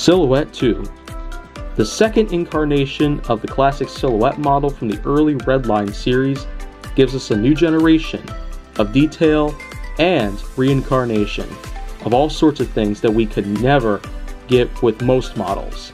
Silhouette 2 The second incarnation of the classic silhouette model from the early Redline series gives us a new generation of detail and reincarnation of all sorts of things that we could never get with most models.